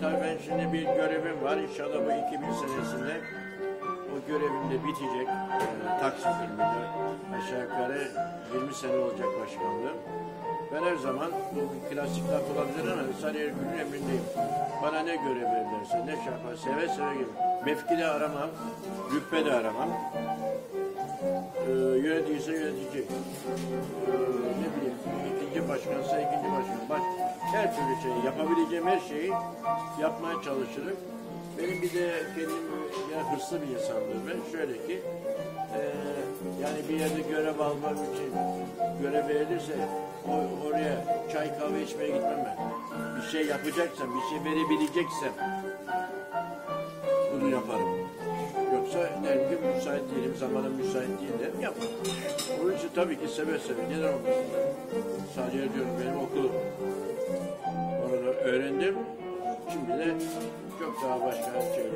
Tabii ben şimdi bir görevim var. İnşallah bu 2000 senesinde o görevim de bitecek. Ee, Taksim filminde aşağı yukarı 20 sene olacak başkanlığım. Ben her zaman bu klasik laf olabilir ama Sarıyer Gül'ün emrindeyim. Bana ne görev verirlerse, ne yapar, seve seve gelir. Mevki de aramam, rütbe de aramam. Ee, yöneticiyse yönetici. Ee, ne bileyim, ikinci başkansa ikinci başkan. Baş, her türlü şeyi, yapabileceğim her şeyi yapmaya çalışırım. Benim bir de kendim ya hırslı bir insandır ben. Şöyle ki, e, yani bir yerde görev almam için görev verilirse o, oraya çay kahve içmeye gitmem ben. Bir şey yapacaksam, bir şey verebileceksem bunu yaparım. Yoksa derim ki müsait değilim, zamanım müsait değil derim, yapmam. Onun için tabii ki seve seve, neden olmasın? Sadece diyorum benim okulum. Öğrendim. Şimdi de çok daha başka şeylerde